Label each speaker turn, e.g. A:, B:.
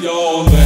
A: Y'all.